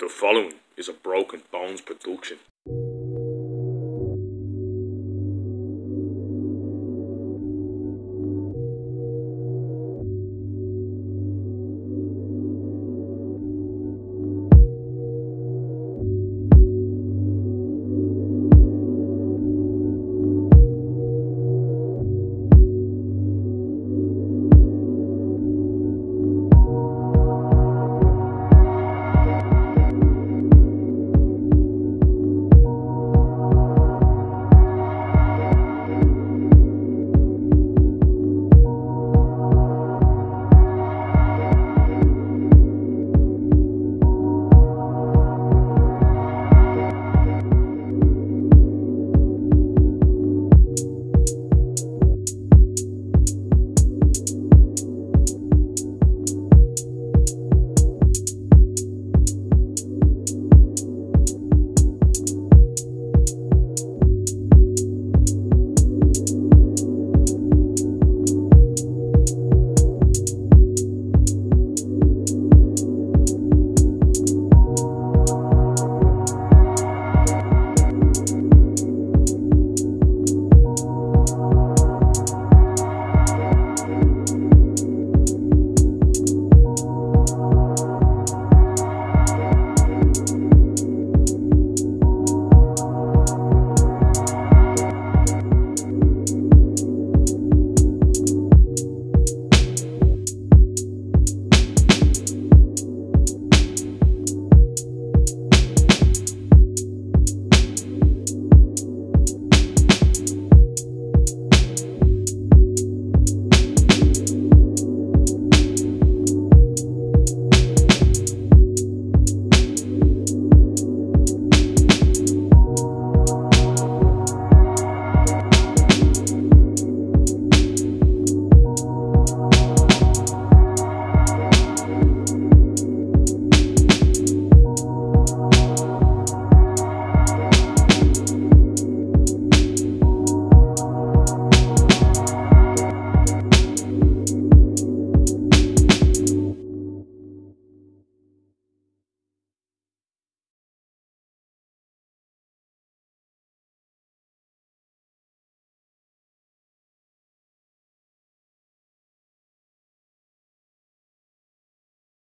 The following is a Broken Bones production.